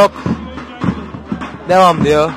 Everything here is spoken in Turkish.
Yok. Devam diyor.